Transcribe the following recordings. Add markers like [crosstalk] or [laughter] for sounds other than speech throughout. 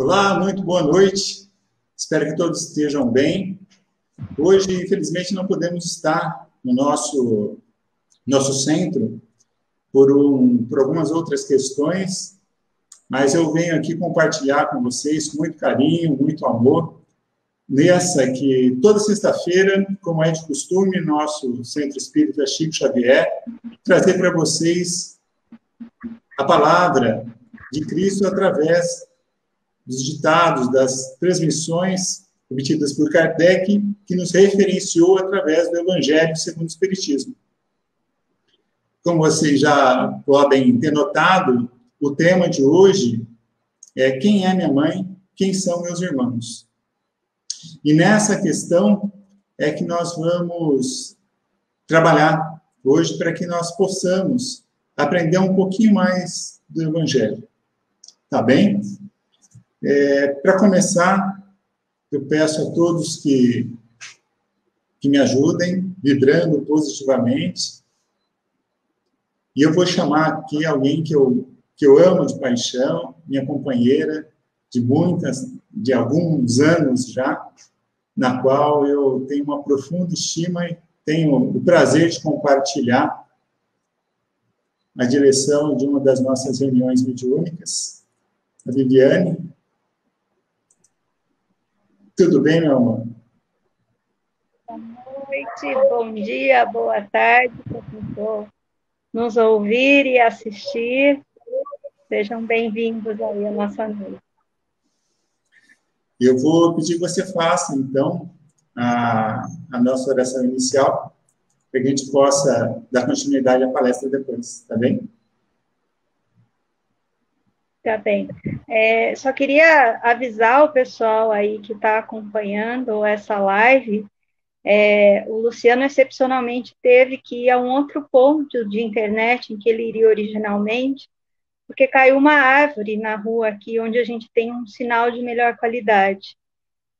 Olá, muito boa noite. Espero que todos estejam bem. Hoje, infelizmente, não podemos estar no nosso, nosso centro por, um, por algumas outras questões, mas eu venho aqui compartilhar com vocês com muito carinho, muito amor, nessa que toda sexta-feira, como é de costume, nosso Centro Espírita Chico Xavier, trazer para vocês a palavra de Cristo através dos ditados, das transmissões obtidas por Kardec, que nos referenciou através do Evangelho segundo o Espiritismo. Como vocês já podem ter notado, o tema de hoje é quem é minha mãe, quem são meus irmãos. E nessa questão é que nós vamos trabalhar hoje para que nós possamos aprender um pouquinho mais do Evangelho. Tá bem? É, Para começar, eu peço a todos que, que me ajudem, vibrando positivamente. E eu vou chamar aqui alguém que eu, que eu amo de paixão, minha companheira de muitas, de alguns anos já, na qual eu tenho uma profunda estima e tenho o prazer de compartilhar a direção de uma das nossas reuniões mediúnicas, a Viviane. Tudo bem, meu amor? Boa noite, bom dia, boa tarde, professor. Nos ouvir e assistir. Sejam bem-vindos aí à nossa noite. Eu vou pedir que você faça, então, a, a nossa oração inicial, para que a gente possa dar continuidade à palestra depois, tá bem? Tá bem. É, só queria avisar o pessoal aí que está acompanhando essa live. É, o Luciano excepcionalmente teve que ir a um outro ponto de internet em que ele iria originalmente, porque caiu uma árvore na rua aqui, onde a gente tem um sinal de melhor qualidade.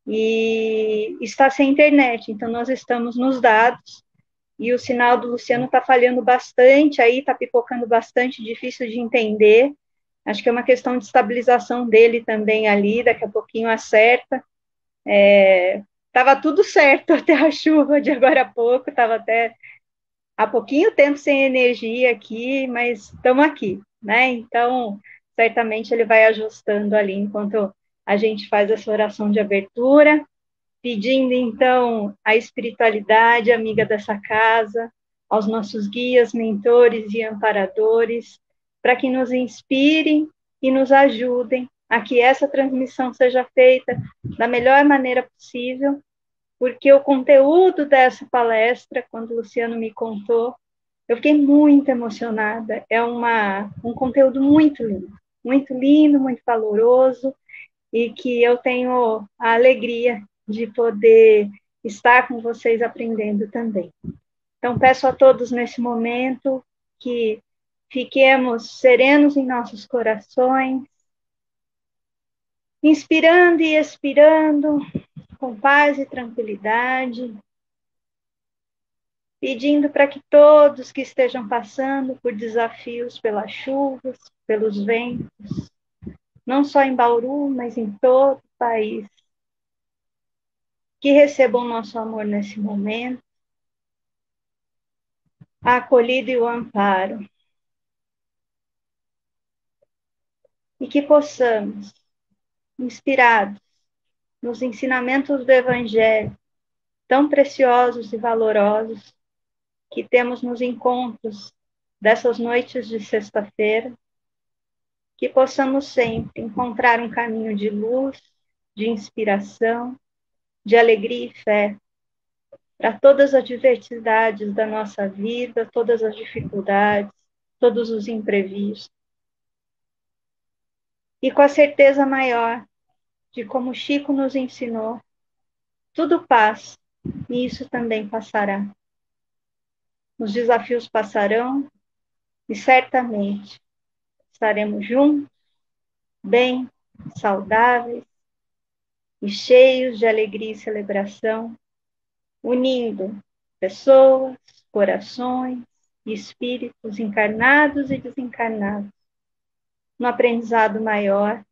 E está sem internet, então nós estamos nos dados, e o sinal do Luciano está falhando bastante, aí está pipocando bastante, difícil de entender. Acho que é uma questão de estabilização dele também ali, daqui a pouquinho acerta. Estava é, tudo certo [laughs] até a chuva de agora a pouco, estava até há pouquinho tempo sem energia aqui, mas estamos aqui, né? Então, certamente ele vai ajustando ali enquanto a gente faz essa oração de abertura, pedindo então a espiritualidade amiga dessa casa, aos nossos guias, mentores e amparadores, para que nos inspirem e nos ajudem a que essa transmissão seja feita da melhor maneira possível, porque o conteúdo dessa palestra, quando o Luciano me contou, eu fiquei muito emocionada. É uma, um conteúdo muito lindo, muito lindo, muito valoroso, e que eu tenho a alegria de poder estar com vocês aprendendo também. Então, peço a todos nesse momento que Fiquemos serenos em nossos corações, inspirando e expirando com paz e tranquilidade, pedindo para que todos que estejam passando por desafios pelas chuvas, pelos ventos, não só em Bauru, mas em todo o país, que recebam nosso amor nesse momento, a acolhida e o amparo e que possamos, inspirados nos ensinamentos do Evangelho, tão preciosos e valorosos que temos nos encontros dessas noites de sexta-feira, que possamos sempre encontrar um caminho de luz, de inspiração, de alegria e fé para todas as adversidades da nossa vida, todas as dificuldades, todos os imprevistos e com a certeza maior de como Chico nos ensinou, tudo passa e isso também passará. Os desafios passarão e certamente estaremos juntos, bem, saudáveis e cheios de alegria e celebração, unindo pessoas, corações e espíritos encarnados e desencarnados no aprendizado maior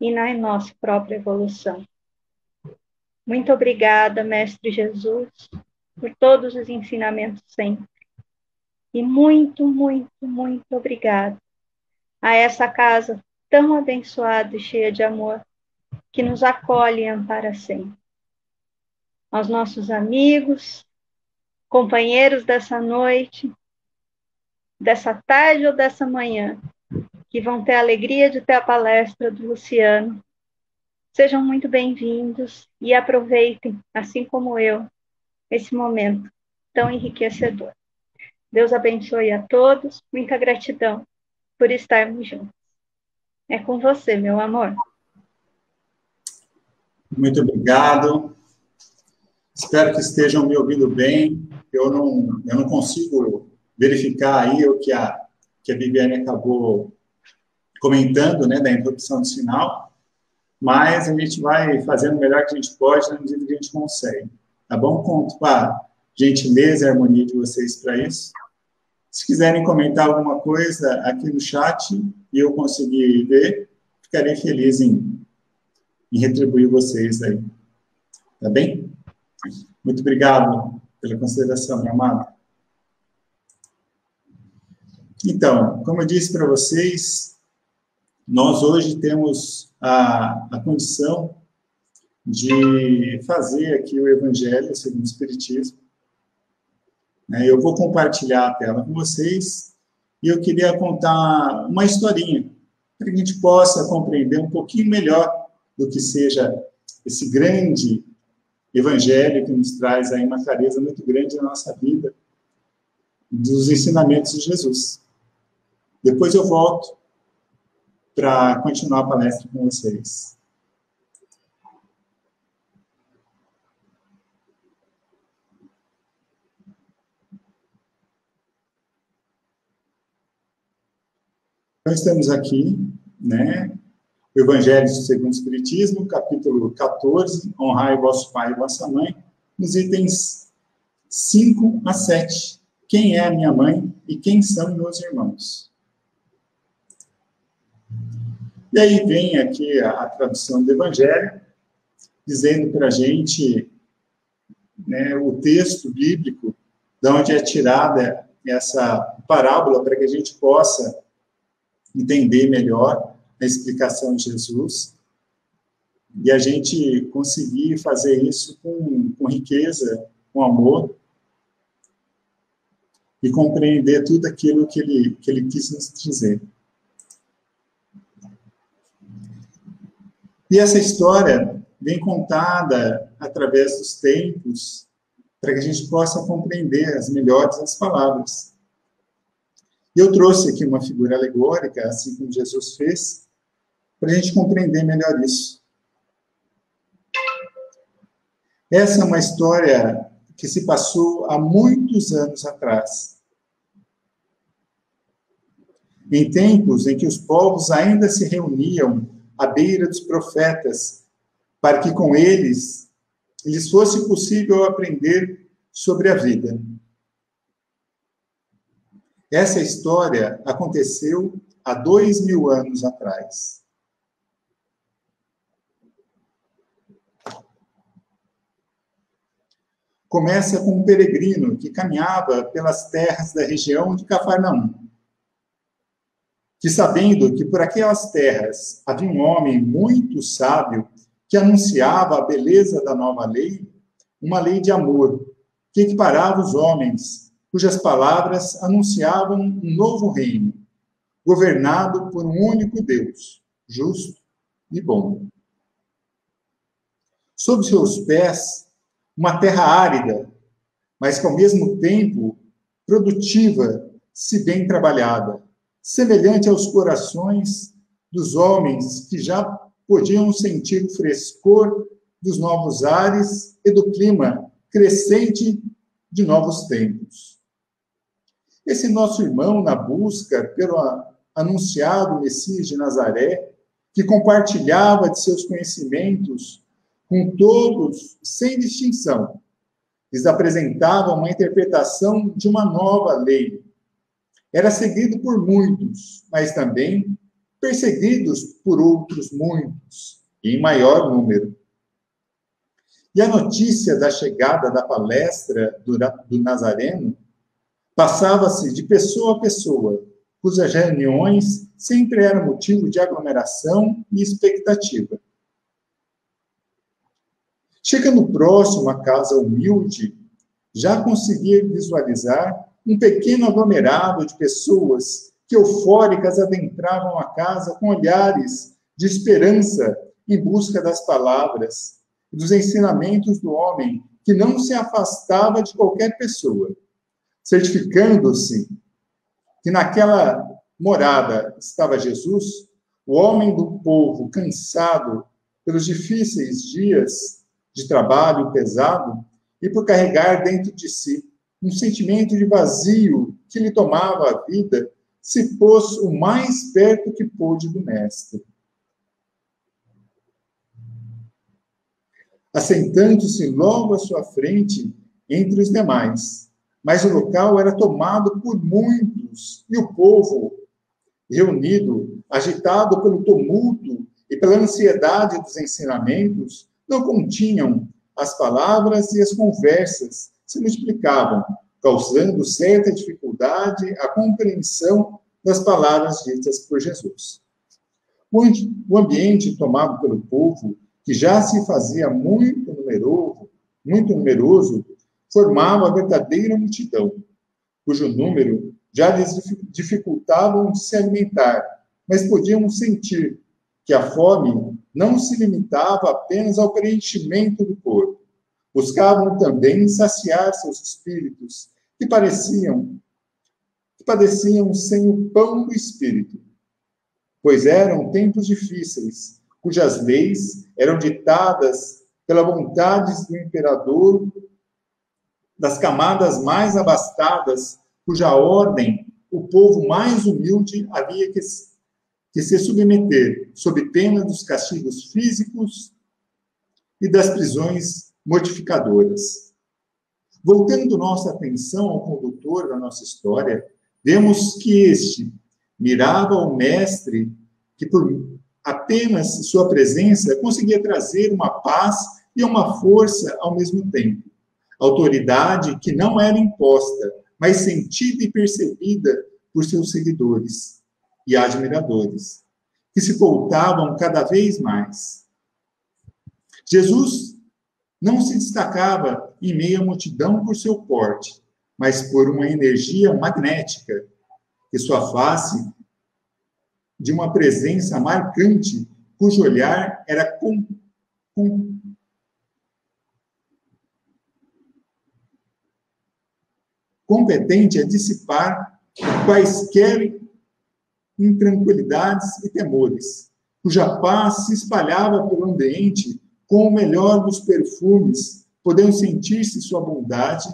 e na nossa própria evolução. Muito obrigada, Mestre Jesus, por todos os ensinamentos sempre. E muito, muito, muito obrigada a essa casa tão abençoada e cheia de amor que nos acolhe e ampara sempre. Aos nossos amigos, companheiros dessa noite, dessa tarde ou dessa manhã, que vão ter a alegria de ter a palestra do Luciano. Sejam muito bem-vindos e aproveitem, assim como eu, esse momento tão enriquecedor. Deus abençoe a todos, muita gratidão por estarmos juntos. É com você, meu amor. Muito obrigado. Espero que estejam me ouvindo bem. Eu não, eu não consigo verificar aí o que a, que a Viviane acabou comentando, né, da interrupção do sinal, mas a gente vai fazendo o melhor que a gente pode na medida que a gente consegue. Tá bom? Conto com a gentileza e harmonia de vocês para isso. Se quiserem comentar alguma coisa aqui no chat e eu conseguir ver, ficarei feliz em, em retribuir vocês aí. Tá bem? Muito obrigado pela consideração, meu amado. Então, como eu disse para vocês, nós hoje temos a, a condição de fazer aqui o Evangelho segundo o Espiritismo. Né? Eu vou compartilhar a tela com vocês e eu queria contar uma historinha para que a gente possa compreender um pouquinho melhor do que seja esse grande Evangelho que nos traz aí uma clareza muito grande na nossa vida dos ensinamentos de Jesus. Depois eu volto para continuar a palestra com vocês. Então, estamos aqui, né? O Evangelho segundo o Espiritismo, capítulo 14, honrai vosso pai e vossa mãe, nos itens 5 a 7. Quem é a minha mãe e quem são meus irmãos? E aí vem aqui a, a tradução do Evangelho, dizendo para a gente né, o texto bíblico, de onde é tirada essa parábola, para que a gente possa entender melhor a explicação de Jesus e a gente conseguir fazer isso com, com riqueza, com amor e compreender tudo aquilo que ele, que ele quis nos dizer. E essa história vem contada através dos tempos, para que a gente possa compreender as melhores as palavras. Eu trouxe aqui uma figura alegórica, assim como Jesus fez, para a gente compreender melhor isso. Essa é uma história que se passou há muitos anos atrás. Em tempos em que os povos ainda se reuniam à beira dos profetas, para que com eles lhes fosse possível aprender sobre a vida. Essa história aconteceu há dois mil anos atrás. Começa com um peregrino que caminhava pelas terras da região de Cafarnaum que sabendo que por aquelas terras havia um homem muito sábio que anunciava a beleza da nova lei, uma lei de amor, que equiparava os homens, cujas palavras anunciavam um novo reino, governado por um único Deus, justo e bom. Sob seus pés, uma terra árida, mas que ao mesmo tempo produtiva, se bem trabalhada semelhante aos corações dos homens que já podiam sentir o frescor dos novos ares e do clima crescente de novos tempos. Esse nosso irmão, na busca pelo anunciado Messias de Nazaré, que compartilhava de seus conhecimentos com todos, sem distinção, lhes apresentava uma interpretação de uma nova lei, era seguido por muitos, mas também perseguidos por outros muitos, em maior número. E a notícia da chegada da palestra do, do Nazareno passava-se de pessoa a pessoa, cujas reuniões sempre eram motivo de aglomeração e expectativa. Chegando próximo à casa humilde, já conseguia visualizar um pequeno aglomerado de pessoas que eufóricas adentravam a casa com olhares de esperança em busca das palavras e dos ensinamentos do homem que não se afastava de qualquer pessoa, certificando-se que naquela morada estava Jesus, o homem do povo cansado pelos difíceis dias de trabalho pesado e por carregar dentro de si um sentimento de vazio que lhe tomava a vida, se pôs o mais perto que pôde do Mestre. Assentando-se logo à sua frente entre os demais. Mas o local era tomado por muitos, e o povo, reunido, agitado pelo tumulto e pela ansiedade dos ensinamentos, não continham as palavras e as conversas se multiplicavam, causando certa dificuldade a compreensão das palavras ditas por Jesus. O ambiente tomado pelo povo, que já se fazia muito numeroso, muito numeroso, formava verdadeira multidão, cujo número já lhes dificultava se alimentar, mas podiam sentir que a fome não se limitava apenas ao preenchimento do corpo. Buscavam também saciar seus espíritos, que pareciam que padeciam sem o pão do espírito, pois eram tempos difíceis, cujas leis eram ditadas pela vontade do imperador das camadas mais abastadas, cuja ordem o povo mais humilde havia que que se submeter sob pena dos castigos físicos e das prisões mortificadoras. Voltando nossa atenção ao condutor da nossa história, vemos que este mirava ao mestre que por apenas sua presença conseguia trazer uma paz e uma força ao mesmo tempo. Autoridade que não era imposta, mas sentida e percebida por seus seguidores e admiradores, que se voltavam cada vez mais. Jesus não se destacava em meio à multidão por seu porte, mas por uma energia magnética, e sua face de uma presença marcante, cujo olhar era com, com, competente a dissipar quaisquer intranquilidades e temores, cuja paz se espalhava pelo ambiente com o melhor dos perfumes, podendo sentir-se sua bondade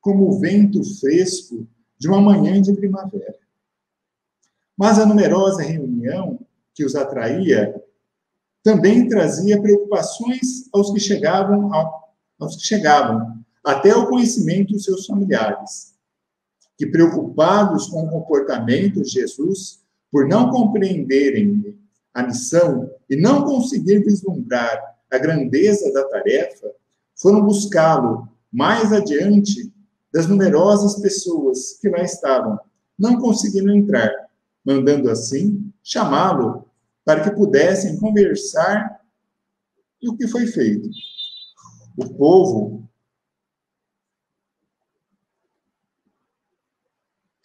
como o vento fresco de uma manhã de primavera. Mas a numerosa reunião que os atraía também trazia preocupações aos que chegavam aos que chegavam até o conhecimento dos seus familiares, que preocupados com o comportamento de Jesus por não compreenderem a missão e não conseguir vislumbrar a grandeza da tarefa, foram buscá-lo mais adiante das numerosas pessoas que lá estavam, não conseguindo entrar, mandando assim chamá-lo para que pudessem conversar e o que foi feito. O povo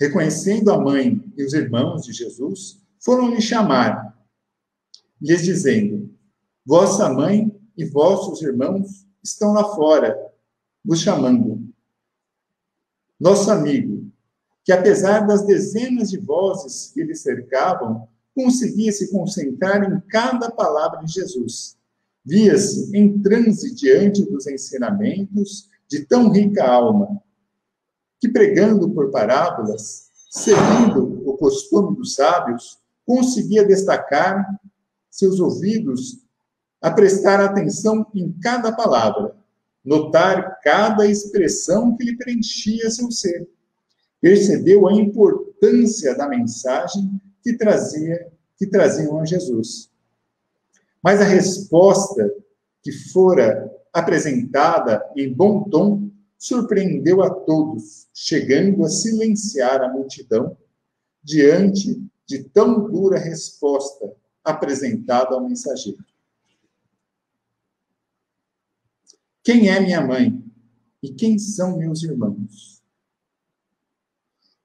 reconhecendo a mãe e os irmãos de Jesus, foram lhe chamar, lhes dizendo: Vossa mãe e vossos irmãos estão lá fora, vos chamando. Nosso amigo, que apesar das dezenas de vozes que lhe cercavam, conseguia se concentrar em cada palavra de Jesus. Via-se em transe diante dos ensinamentos de tão rica alma, que pregando por parábolas, seguindo o costume dos sábios, conseguia destacar seus ouvidos a prestar atenção em cada palavra, notar cada expressão que lhe preenchia seu ser. Percebeu a importância da mensagem que trazia, que traziam a Jesus. Mas a resposta que fora apresentada em bom tom surpreendeu a todos, chegando a silenciar a multidão diante de tão dura resposta apresentada ao mensageiro. Quem é minha mãe e quem são meus irmãos?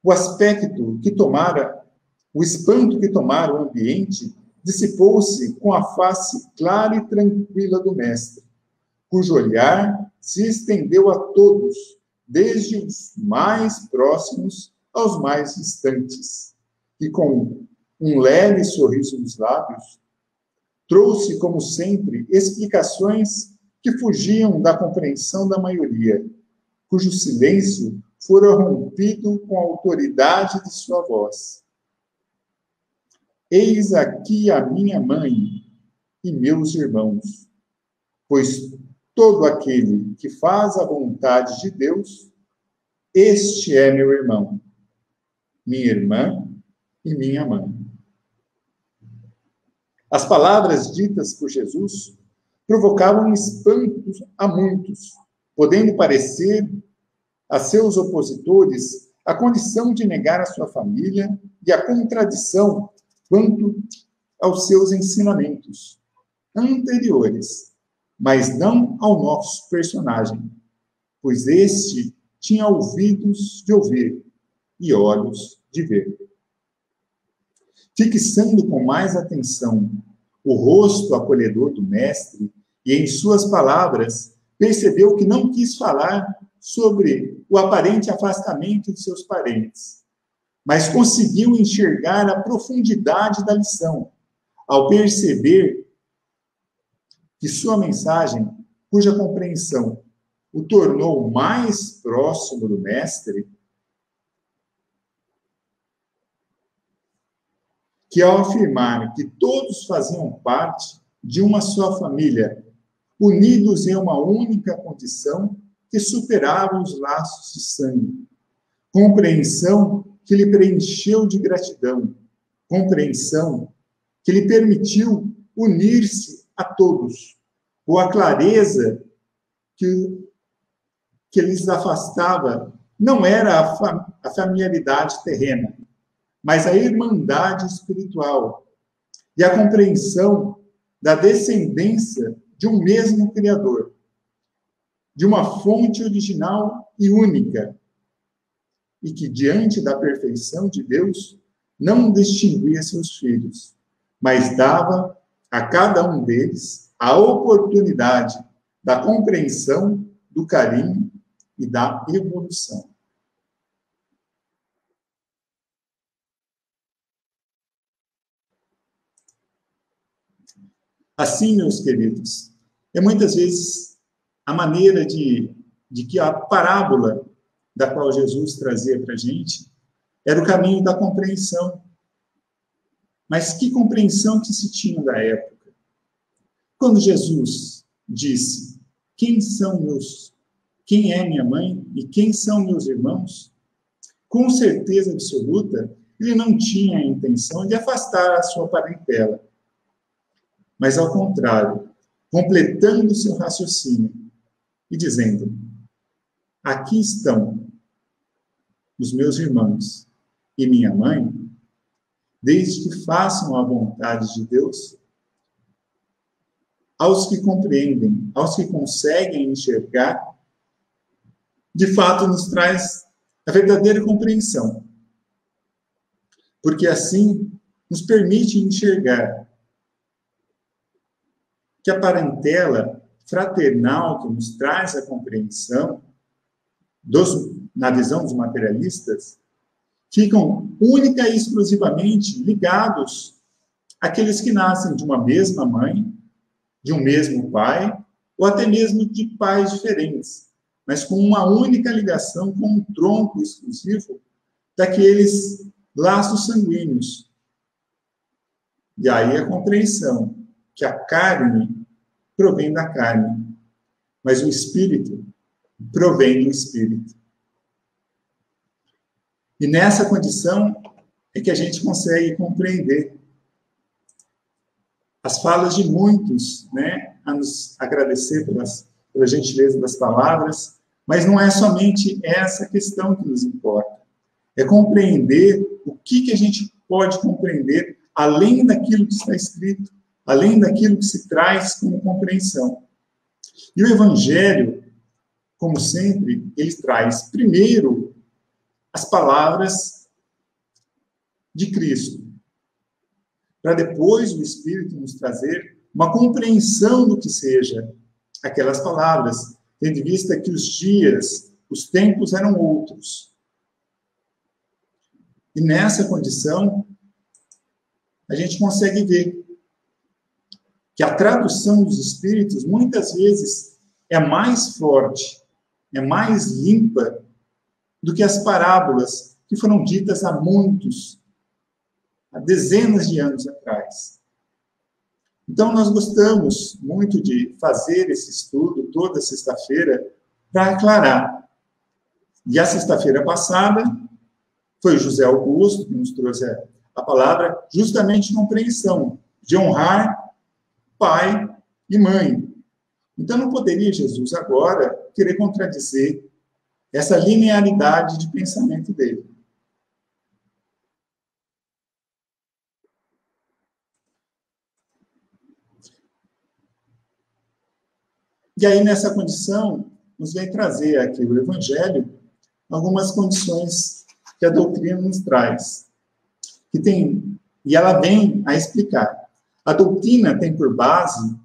O aspecto que tomara, o espanto que tomara o ambiente, dissipou-se com a face clara e tranquila do mestre, cujo olhar se estendeu a todos, desde os mais próximos aos mais distantes, e com um leve sorriso nos lábios, trouxe, como sempre, explicações que fugiam da compreensão da maioria, cujo silêncio fora rompido com a autoridade de sua voz. Eis aqui a minha mãe e meus irmãos, pois todo aquele que faz a vontade de Deus, este é meu irmão, minha irmã e minha mãe. As palavras ditas por Jesus provocavam espantos a muitos, podendo parecer a seus opositores a condição de negar a sua família e a contradição quanto aos seus ensinamentos anteriores, mas não ao nosso personagem, pois este tinha ouvidos de ouvir e olhos de ver. Fixando com mais atenção o rosto acolhedor do mestre, e em suas palavras percebeu que não quis falar sobre o aparente afastamento de seus parentes, mas conseguiu enxergar a profundidade da lição, ao perceber que sua mensagem, cuja compreensão o tornou mais próximo do mestre, que ao afirmar que todos faziam parte de uma só família unidos em uma única condição que superava os laços de sangue. Compreensão que lhe preencheu de gratidão, compreensão que lhe permitiu unir-se a todos, ou a clareza que, que lhes afastava não era a, a familiaridade terrena, mas a irmandade espiritual e a compreensão da descendência de um mesmo Criador, de uma fonte original e única, e que, diante da perfeição de Deus, não distinguia seus filhos, mas dava a cada um deles a oportunidade da compreensão, do carinho e da evolução. Assim, meus queridos, é muitas vezes a maneira de, de que a parábola da qual Jesus trazia para a gente era o caminho da compreensão. Mas que compreensão que se tinha da época? Quando Jesus disse: Quem são meus, quem é minha mãe e quem são meus irmãos? Com certeza absoluta, ele não tinha a intenção de afastar a sua parentela mas ao contrário, completando seu raciocínio e dizendo: Aqui estão os meus irmãos e minha mãe, desde que façam a vontade de Deus, aos que compreendem, aos que conseguem enxergar, de fato nos traz a verdadeira compreensão. Porque assim nos permite enxergar que a parentela fraternal que nos traz a compreensão, dos, na visão dos materialistas, ficam única e exclusivamente ligados àqueles que nascem de uma mesma mãe, de um mesmo pai, ou até mesmo de pais diferentes, mas com uma única ligação, com um tronco exclusivo daqueles laços sanguíneos. E aí a compreensão que a carne provém da carne, mas o espírito provém do espírito. E nessa condição é que a gente consegue compreender as falas de muitos, né, a nos agradecer pelas, pela gentileza das palavras, mas não é somente essa questão que nos importa. É compreender o que, que a gente pode compreender além daquilo que está escrito, além daquilo que se traz como compreensão. E o Evangelho, como sempre, ele traz primeiro as palavras de Cristo, para depois o Espírito nos trazer uma compreensão do que seja aquelas palavras, tendo em vista que os dias, os tempos eram outros. E nessa condição, a gente consegue ver que a tradução dos Espíritos, muitas vezes, é mais forte, é mais limpa do que as parábolas que foram ditas há muitos, há dezenas de anos atrás. Então, nós gostamos muito de fazer esse estudo toda sexta-feira para aclarar. E a sexta-feira passada foi José Augusto que nos trouxe a palavra justamente compreensão, de honrar pai e mãe. Então, não poderia Jesus agora querer contradizer essa linearidade de pensamento dele. E aí, nessa condição, nos vem trazer aqui o Evangelho algumas condições que a doutrina nos traz. Que tem, e ela vem a explicar. A doutrina tem por base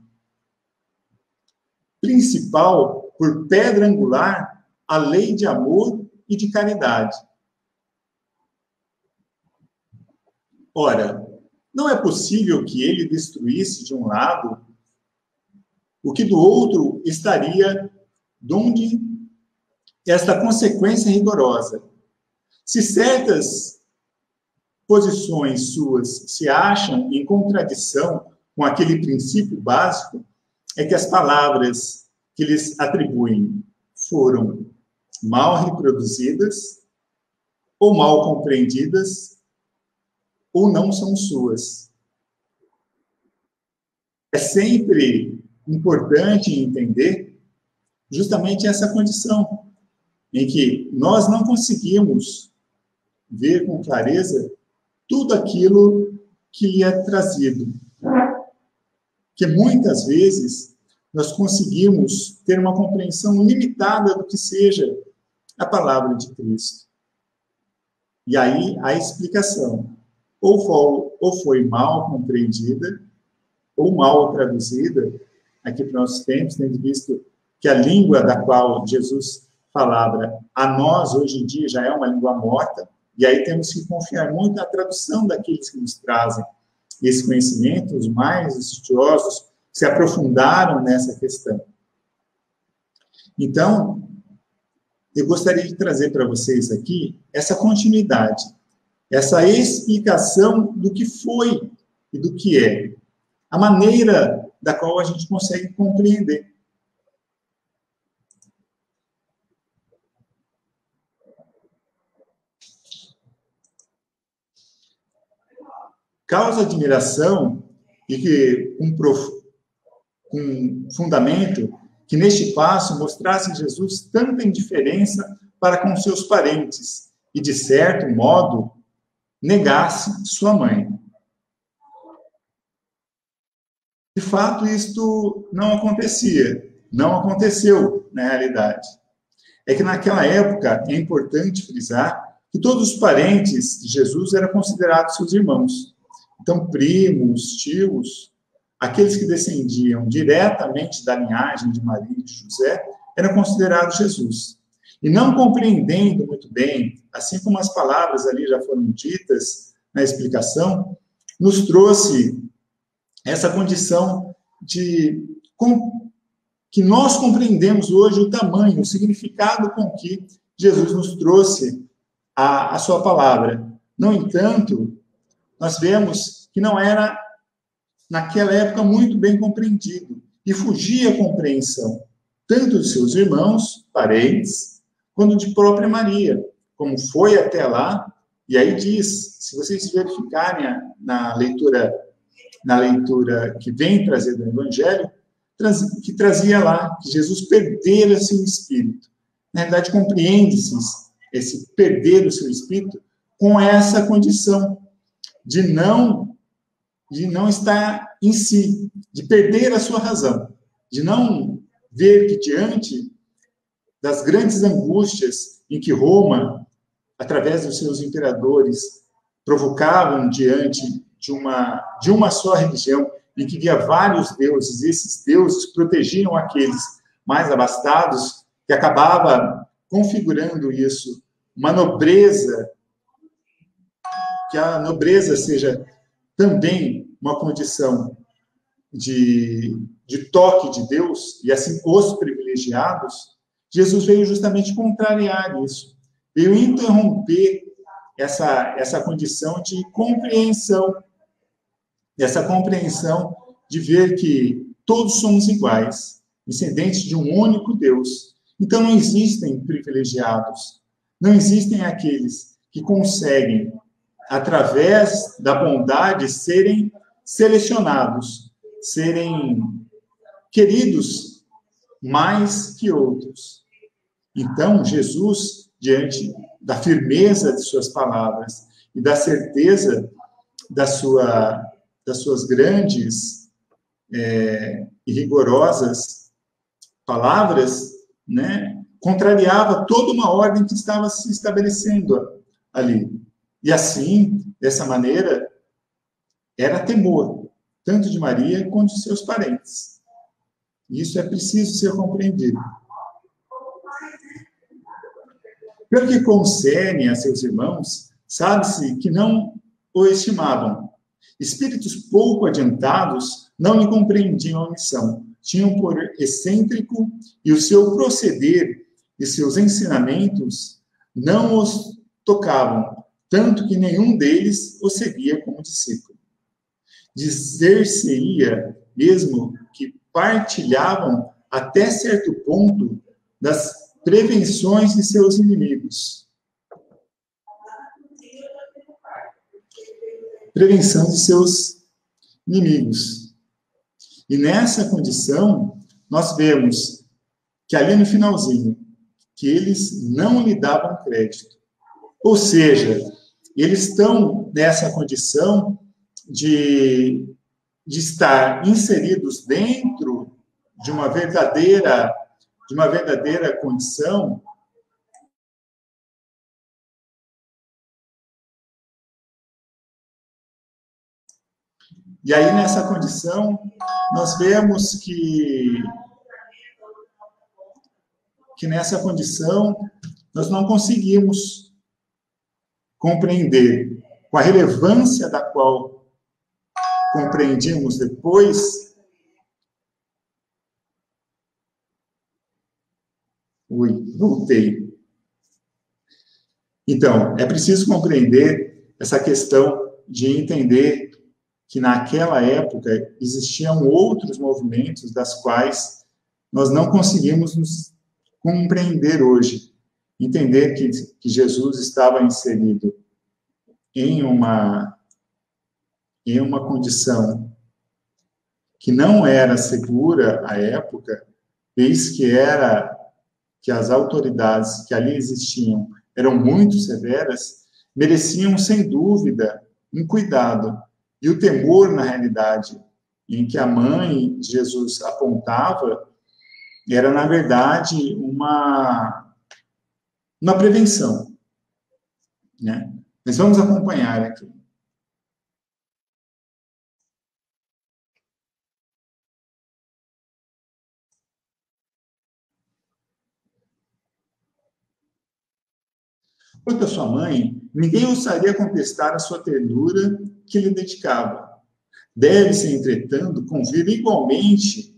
principal, por pedra angular, a lei de amor e de caridade. Ora, não é possível que ele destruísse de um lado o que do outro estaria donde esta consequência rigorosa. Se certas posições suas se acham em contradição com aquele princípio básico, é que as palavras que lhes atribuem foram mal reproduzidas, ou mal compreendidas, ou não são suas. É sempre importante entender justamente essa condição em que nós não conseguimos ver com clareza tudo aquilo que lhe é trazido. Que muitas vezes nós conseguimos ter uma compreensão limitada do que seja a palavra de Cristo. E aí a explicação ou foi, mal compreendida, ou mal traduzida, aqui para nossos tempos, tendo visto que a língua da qual Jesus falava a nós hoje em dia já é uma língua morta, e aí temos que confiar muito na tradução daqueles que nos trazem esse conhecimento, os mais estudiosos se aprofundaram nessa questão. Então, eu gostaria de trazer para vocês aqui essa continuidade, essa explicação do que foi e do que é, a maneira da qual a gente consegue compreender. Causa admiração e que um, prof... um fundamento que neste passo mostrasse Jesus tanta indiferença para com seus parentes e, de certo modo, negasse sua mãe. De fato, isto não acontecia, não aconteceu na realidade. É que naquela época é importante frisar que todos os parentes de Jesus eram considerados seus irmãos. Então, primos, tios, aqueles que descendiam diretamente da linhagem de Maria e de José, eram considerados Jesus. E não compreendendo muito bem, assim como as palavras ali já foram ditas na explicação, nos trouxe essa condição de com, que nós compreendemos hoje o tamanho, o significado com que Jesus nos trouxe a, a sua palavra. No entanto, nós vemos que não era, naquela época, muito bem compreendido e fugia a compreensão, tanto de seus irmãos, parentes, quanto de própria Maria, como foi até lá. E aí diz, se vocês verificarem na leitura na leitura que vem trazer do Evangelho, que trazia lá que Jesus perdera seu espírito. Na verdade, compreende-se esse perder o seu espírito com essa condição de não de não estar em si, de perder a sua razão, de não ver que diante das grandes angústias em que Roma, através dos seus imperadores, provocavam diante de uma de uma só religião, em que havia vários deuses, e esses deuses protegiam aqueles mais abastados, que acabava configurando isso, uma nobreza, que a nobreza seja também uma condição de, de toque de Deus, e assim os privilegiados, Jesus veio justamente contrariar isso, veio interromper essa, essa condição de compreensão, essa compreensão de ver que todos somos iguais, descendentes de um único Deus. Então não existem privilegiados, não existem aqueles que conseguem através da bondade, serem selecionados, serem queridos mais que outros. Então, Jesus, diante da firmeza de suas palavras e da certeza da sua, das suas grandes é, e rigorosas palavras, né, contrariava toda uma ordem que estava se estabelecendo ali. E assim, dessa maneira, era temor, tanto de Maria quanto de seus parentes. Isso é preciso ser compreendido. Pelo que concerne a seus irmãos, sabe-se que não o estimavam. Espíritos pouco adiantados não lhe compreendiam a missão. Tinham por excêntrico e o seu proceder e seus ensinamentos não os tocavam, tanto que nenhum deles o seguia como discípulo. Dizer-se-ia mesmo que partilhavam até certo ponto das prevenções de seus inimigos. Prevenção de seus inimigos. E nessa condição, nós vemos que ali no finalzinho, que eles não lhe davam crédito. Ou seja, eles estão nessa condição de, de estar inseridos dentro de uma verdadeira de uma verdadeira condição E aí, nessa condição, nós vemos que, que nessa condição, nós não conseguimos compreender com a relevância da qual compreendimos depois. Ui, voltei. Então, é preciso compreender essa questão de entender que naquela época existiam outros movimentos das quais nós não conseguimos nos compreender hoje entender que, que Jesus estava inserido em uma em uma condição que não era segura à época, eis que era que as autoridades que ali existiam eram muito severas, mereciam sem dúvida um cuidado e o temor na realidade em que a mãe de Jesus apontava era na verdade uma uma prevenção. Né? Mas vamos acompanhar aqui. Quanto à sua mãe, ninguém ousaria contestar a sua ternura que lhe dedicava. Deve-se, entretanto, convir igualmente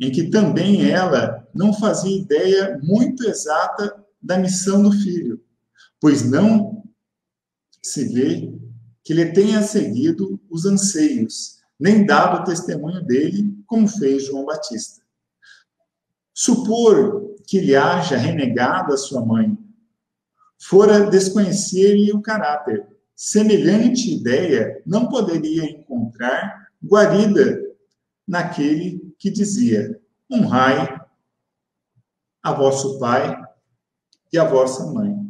em que também ela não fazia ideia muito exata da missão do filho, pois não se vê que ele tenha seguido os anseios, nem dado testemunho dele, como fez João Batista. Supor que ele haja renegado a sua mãe, fora desconhecer-lhe o caráter. Semelhante ideia não poderia encontrar guarida naquele que dizia: honrai a vosso pai e a vossa mãe.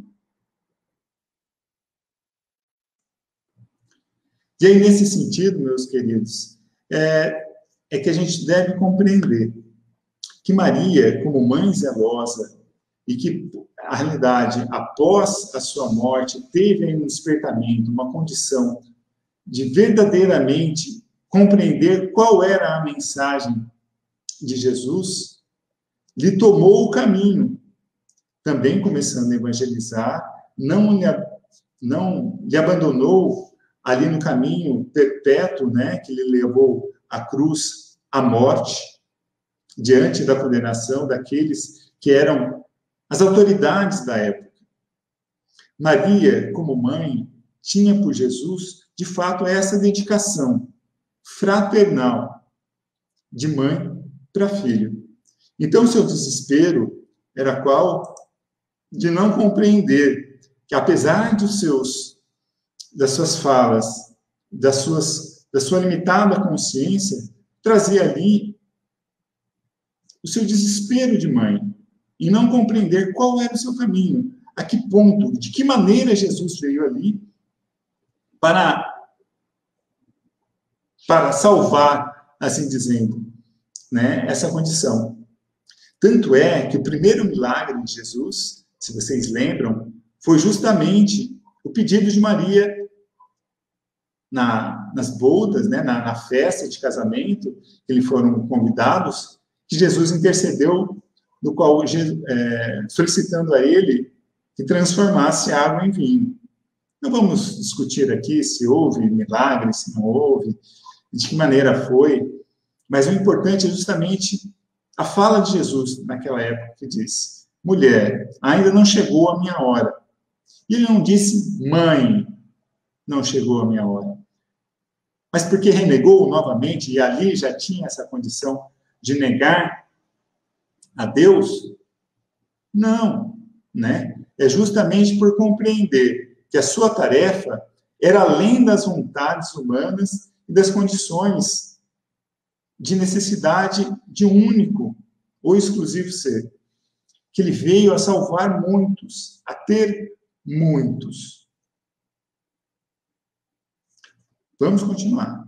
E aí, nesse sentido, meus queridos, é, é que a gente deve compreender que Maria, como mãe zelosa, e que a realidade, após a sua morte, teve um despertamento, uma condição de verdadeiramente compreender qual era a mensagem de Jesus, lhe tomou o caminho, também começando a evangelizar, não lhe, não lhe abandonou ali no caminho perpétuo, né, que lhe levou à cruz, à morte, diante da condenação daqueles que eram as autoridades da época. Maria, como mãe, tinha por Jesus, de fato, essa dedicação fraternal de mãe para filho. Então, seu desespero era qual? De não compreender que, apesar dos seus das suas falas, das suas, da sua limitada consciência, trazia ali o seu desespero de mãe e não compreender qual era o seu caminho, a que ponto, de que maneira Jesus veio ali para para salvar, assim dizendo, né, essa condição. Tanto é que o primeiro milagre de Jesus, se vocês lembram, foi justamente o pedido de Maria na, nas bodas, né, na, na, festa de casamento, que eles foram convidados, que Jesus intercedeu, no qual é, solicitando a ele que transformasse água em vinho. Não vamos discutir aqui se houve milagre, se não houve, de que maneira foi, mas o importante é justamente a fala de Jesus naquela época que disse: mulher, ainda não chegou a minha hora. E ele não disse, mãe, não chegou a minha hora. Mas porque renegou novamente, e ali já tinha essa condição de negar a Deus? Não, né? É justamente por compreender que a sua tarefa era além das vontades humanas e das condições de necessidade de um único ou exclusivo ser, que ele veio a salvar muitos, a ter muitos. Vamos continuar.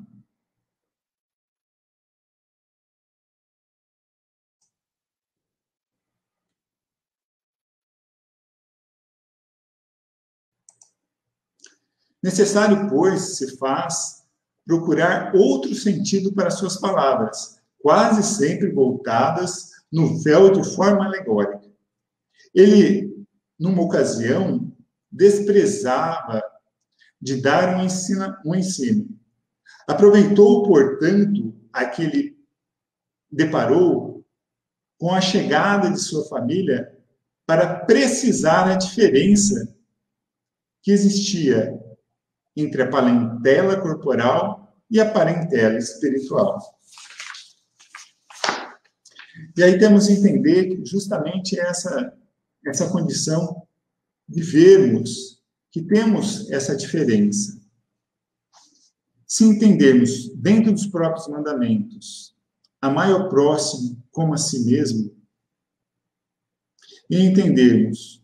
Necessário, pois, se faz procurar outro sentido para suas palavras, quase sempre voltadas no véu de forma alegórica. Ele, numa ocasião, desprezava de dar um ensino. Um ensino. Aproveitou, portanto, aquele deparou com a chegada de sua família para precisar a diferença que existia entre a parentela corporal e a parentela espiritual. E aí temos que entender que justamente essa, essa condição de vermos que temos essa diferença. Se entendermos dentro dos próprios mandamentos, amar ao próximo como a si mesmo, e entendermos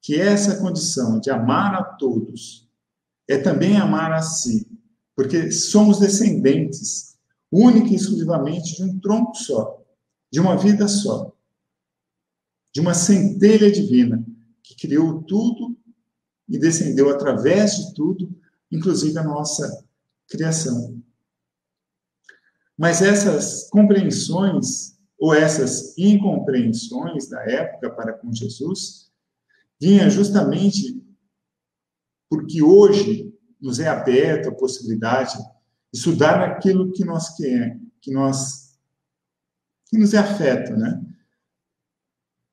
que essa condição de amar a todos é também amar a si, porque somos descendentes única e exclusivamente de um tronco só, de uma vida só, de uma centelha divina que criou tudo e descendeu através de tudo, inclusive a nossa criação. Mas essas compreensões ou essas incompreensões da época para com Jesus vinha justamente porque hoje nos é aberta a possibilidade de estudar aquilo que nós queremos, que nós que nos afeta, né?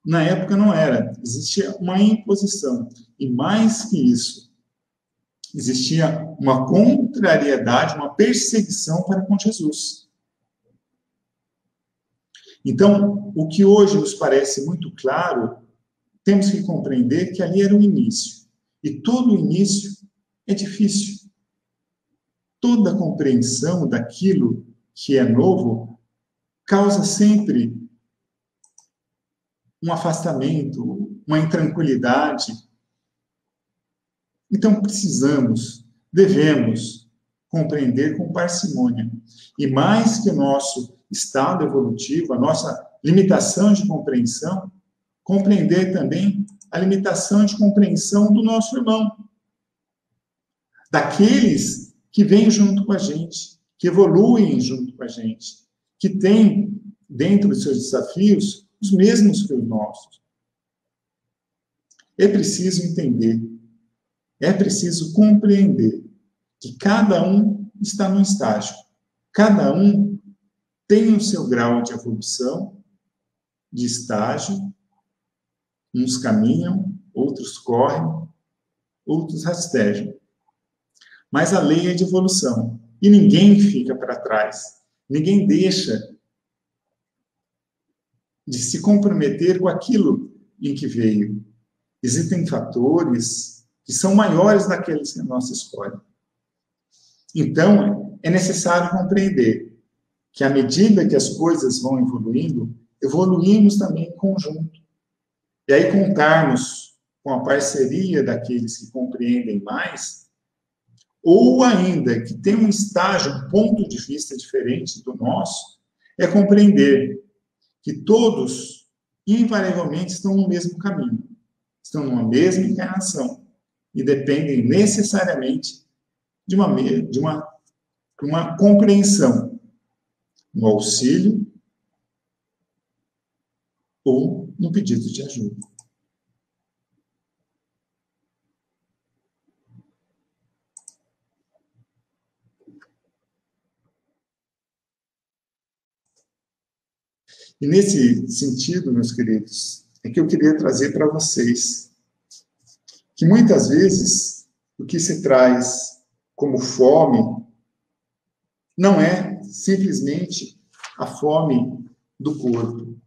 Na época não era, existia uma imposição. E mais que isso, existia uma contrariedade, uma perseguição para com Jesus. Então, o que hoje nos parece muito claro, temos que compreender que ali era o início. E todo início é difícil. Toda compreensão daquilo que é novo causa sempre um afastamento, uma intranquilidade. Então precisamos, devemos compreender com parcimônia. E mais que o nosso estado evolutivo, a nossa limitação de compreensão, compreender também a limitação de compreensão do nosso irmão, daqueles que vêm junto com a gente, que evoluem junto com a gente, que têm dentro dos seus desafios os mesmos que os nossos. É preciso entender, é preciso compreender que cada um está num estágio, cada um tem o seu grau de evolução, de estágio, uns caminham, outros correm, outros rastejam. Mas a lei é de evolução e ninguém fica para trás, ninguém deixa de se comprometer com aquilo em que veio. Existem fatores que são maiores daqueles que a nossa escolhe. Então, é necessário compreender que à medida que as coisas vão evoluindo, evoluímos também em conjunto. E aí contarmos com a parceria daqueles que compreendem mais, ou ainda que tem um estágio, um ponto de vista diferente do nosso, é compreender que todos, invariavelmente, estão no mesmo caminho, estão numa mesma encarnação e dependem necessariamente de uma, de uma, uma compreensão, no auxílio ou no pedido de ajuda. E nesse sentido, meus queridos, é que eu queria trazer para vocês que muitas vezes o que se traz como fome não é simplesmente a fome do corpo.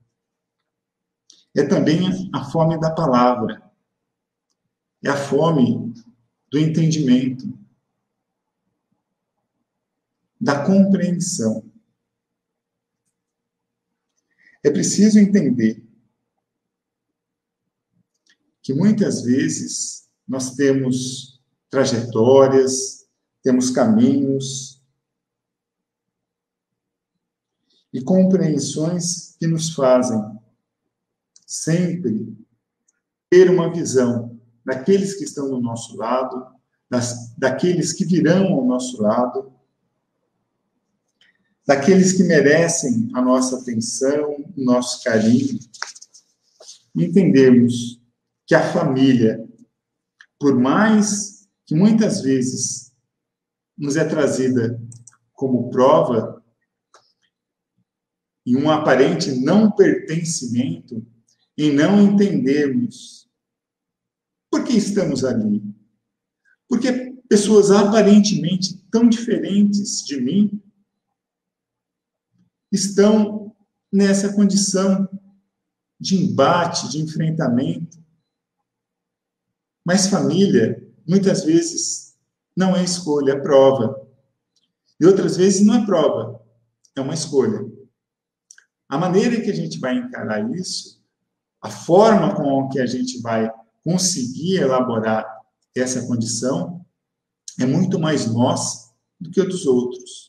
É também a fome da palavra. É a fome do entendimento, da compreensão. É preciso entender que muitas vezes nós temos trajetórias, temos caminhos e compreensões que nos fazem sempre ter uma visão daqueles que estão do nosso lado, das, daqueles que virão ao nosso lado, daqueles que merecem a nossa atenção, o nosso carinho. Entendemos que a família, por mais que muitas vezes nos é trazida como prova e um aparente não pertencimento, em não entendermos por que estamos ali. Porque pessoas aparentemente tão diferentes de mim estão nessa condição de embate, de enfrentamento. Mas família, muitas vezes, não é escolha, é prova. E outras vezes não é prova, é uma escolha. A maneira que a gente vai encarar isso, a forma com que a gente vai conseguir elaborar essa condição, é muito mais nossa do que dos outros.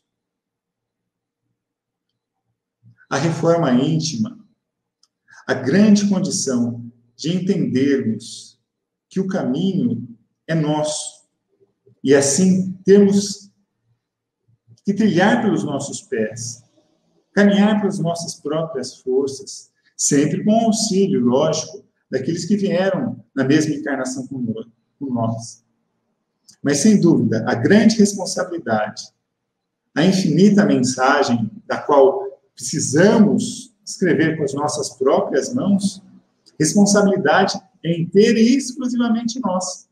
A reforma íntima, a grande condição de entendermos que o caminho é nosso e assim temos que trilhar pelos nossos pés, caminhar pelas nossas próprias forças, sempre com auxílio, lógico, daqueles que vieram na mesma encarnação com nós. Mas, sem dúvida, a grande responsabilidade, a infinita mensagem da qual precisamos escrever com as nossas próprias mãos, responsabilidade é inteira e exclusivamente nossa.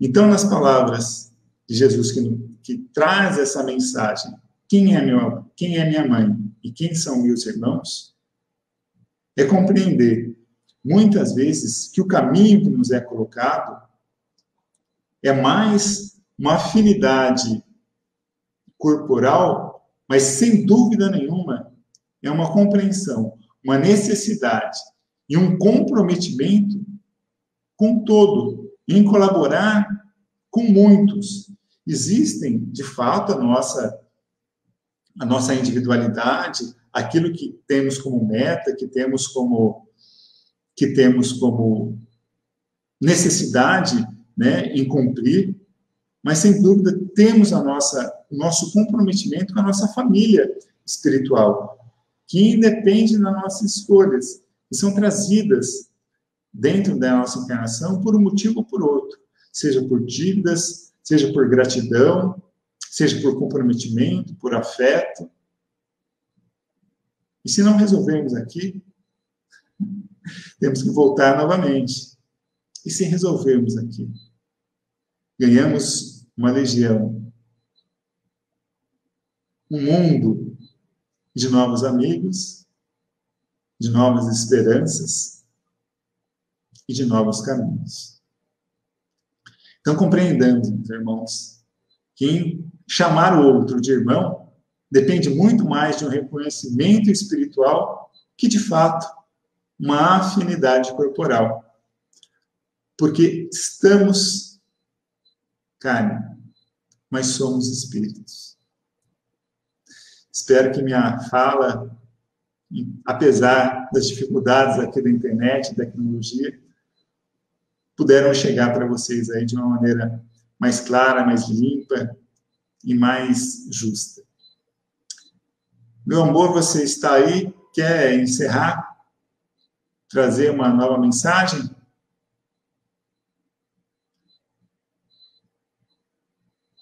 Então, nas palavras de Jesus que, que traz essa mensagem, quem é meu, quem é minha mãe e quem são meus irmãos, é compreender muitas vezes que o caminho que nos é colocado é mais uma afinidade corporal, mas sem dúvida nenhuma é uma compreensão, uma necessidade e um comprometimento com todo, em colaborar com muitos. Existem, de fato, a nossa a nossa individualidade, aquilo que temos como meta, que temos como que temos como necessidade, né, em cumprir, mas sem dúvida temos a nossa o nosso comprometimento com a nossa família espiritual, que independe das nossas escolhas, que são trazidas dentro da nossa encarnação por um motivo ou por outro, seja por dívidas, seja por gratidão, seja por comprometimento, por afeto. E se não resolvermos aqui, [laughs] temos que voltar novamente. E se resolvermos aqui, ganhamos uma legião, um mundo de novos amigos, de novas esperanças e de novos caminhos. Então, compreendendo, irmãos, que chamar o outro de irmão depende muito mais de um reconhecimento espiritual que, de fato, uma afinidade corporal. Porque estamos carne, mas somos espíritos. Espero que minha fala, apesar das dificuldades aqui da internet, da tecnologia, puderam chegar para vocês aí de uma maneira mais clara, mais limpa, e mais justa. Meu amor, você está aí? Quer encerrar? Trazer uma nova mensagem?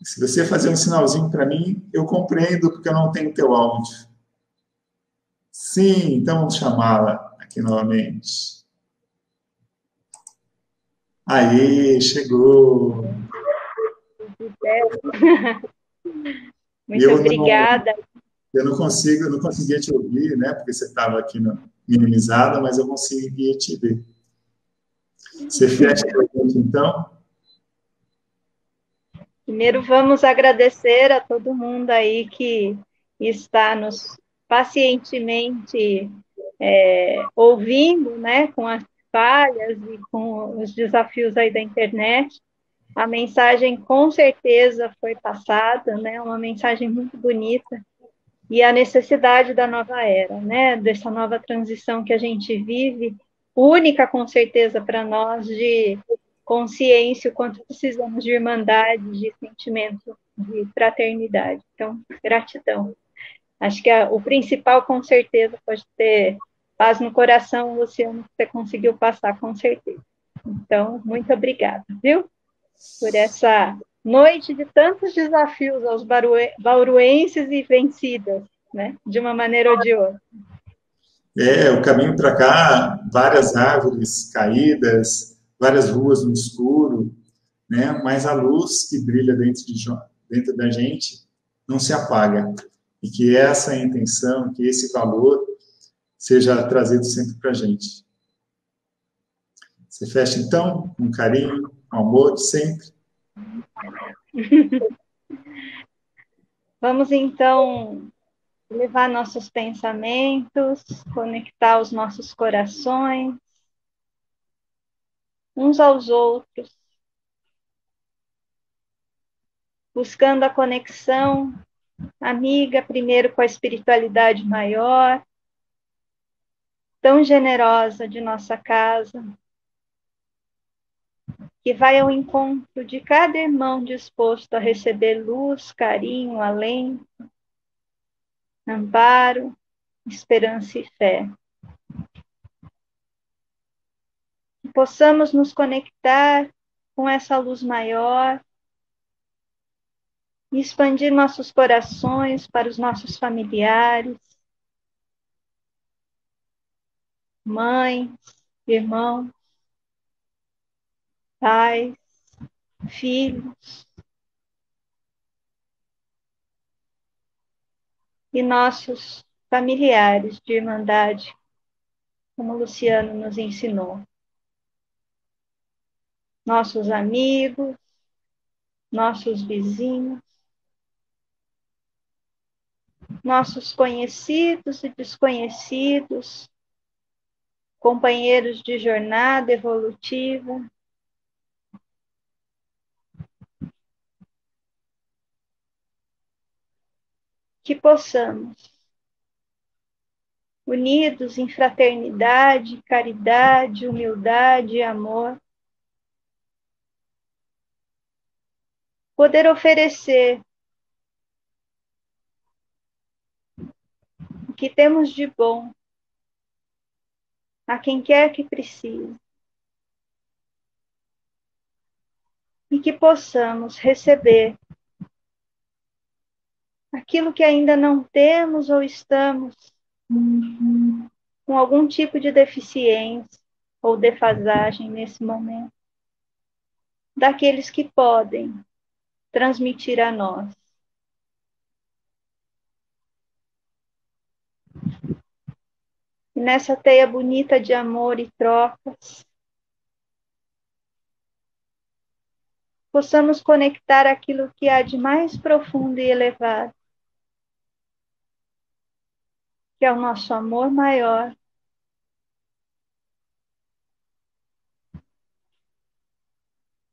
Se você fazer um sinalzinho para mim, eu compreendo porque eu não tenho teu áudio. Sim, então vamos chamá-la aqui novamente. Aí, chegou. [laughs] Muito eu obrigada. Não, eu não consigo, eu não conseguia te ouvir, né? Porque você estava aqui no, minimizada, mas eu conseguia te ver. Você fecha a gente, então? Primeiro, vamos agradecer a todo mundo aí que está nos pacientemente é, ouvindo, né, com as falhas e com os desafios aí da internet. A mensagem com certeza foi passada, né? Uma mensagem muito bonita e a necessidade da nova era, né? Dessa nova transição que a gente vive, única com certeza para nós de consciência, o quanto precisamos de irmandade, de sentimento de fraternidade. Então, gratidão. Acho que a, o principal, com certeza, pode ter paz no coração, Luciano, que você conseguiu passar, com certeza. Então, muito obrigada, viu? por essa noite de tantos desafios aos bauruenses e vencidas, né? De uma maneira ou de outra. É, o caminho para cá, várias árvores caídas, várias ruas no escuro, né? Mas a luz que brilha dentro, de, dentro da gente não se apaga. E que essa intenção, que esse valor seja trazido sempre para a gente. Você fecha, então, com carinho, com amor, sempre. [laughs] Vamos, então, levar nossos pensamentos, conectar os nossos corações uns aos outros, buscando a conexão amiga, primeiro com a espiritualidade maior, tão generosa de nossa casa, que vai ao encontro de cada irmão disposto a receber luz, carinho, alento, amparo, esperança e fé. Que possamos nos conectar com essa luz maior e expandir nossos corações para os nossos familiares, mães, irmãos, pais, filhos. E nossos familiares de irmandade, como Luciano nos ensinou. Nossos amigos, nossos vizinhos, nossos conhecidos e desconhecidos, companheiros de jornada evolutiva. Que possamos, unidos em fraternidade, caridade, humildade e amor, poder oferecer o que temos de bom a quem quer que precise. E que possamos receber aquilo que ainda não temos ou estamos com algum tipo de deficiência ou defasagem nesse momento, daqueles que podem transmitir a nós E nessa teia bonita de amor e trocas, possamos conectar aquilo que há de mais profundo e elevado, que é o nosso amor maior.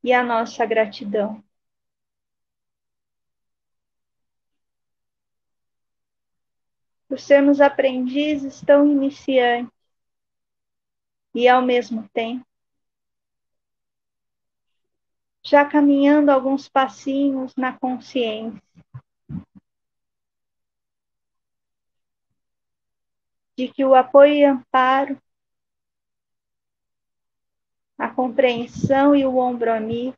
E a nossa gratidão. Por sermos aprendizes tão iniciantes e, ao mesmo tempo, já caminhando alguns passinhos na consciência de que o apoio e amparo, a compreensão e o ombro amigo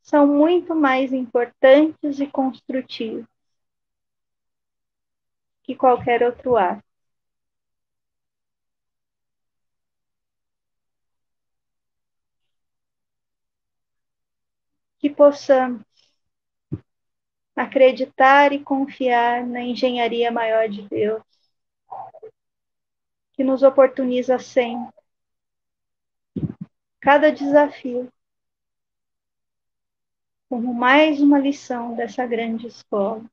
são muito mais importantes e construtivos que qualquer outro ato. Que possamos acreditar e confiar na engenharia maior de Deus, que nos oportuniza sempre cada desafio como mais uma lição dessa grande escola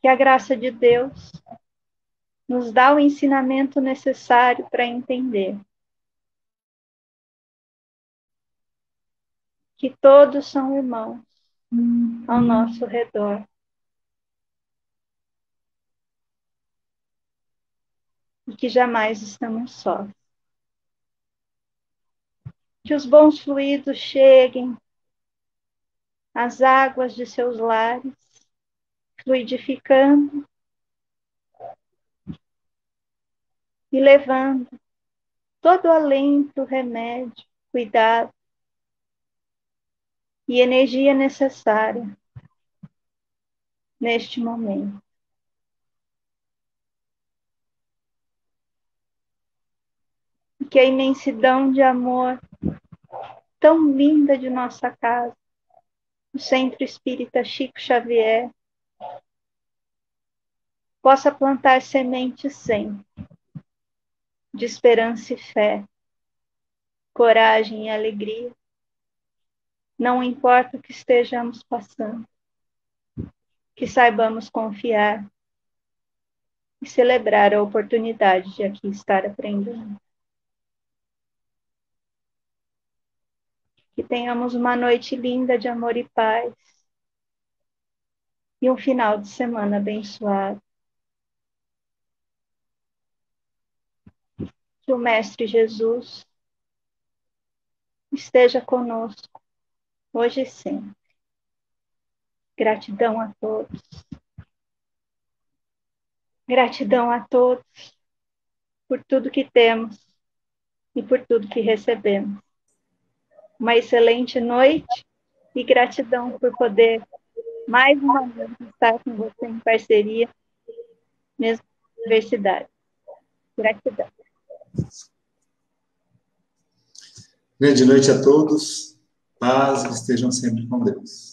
que a graça de Deus nos dá o ensinamento necessário para entender que todos são irmãos ao nosso redor. E que jamais estamos sós. Que os bons fluidos cheguem às águas de seus lares fluidificando e levando todo o alento, remédio, cuidado e energia necessária neste momento. que a imensidão de amor tão linda de nossa casa, o Centro Espírita Chico Xavier, possa plantar sementes sempre de esperança e fé, coragem e alegria, não importa o que estejamos passando, que saibamos confiar e celebrar a oportunidade de aqui estar aprendendo. Que tenhamos uma noite linda de amor e paz e um final de semana abençoado. O Mestre Jesus esteja conosco, hoje e sempre. Gratidão a todos. Gratidão a todos por tudo que temos e por tudo que recebemos. Uma excelente noite e gratidão por poder mais uma vez estar com você em parceria, mesmo universidade. Gratidão. Grande noite a todos. Paz, estejam sempre com Deus.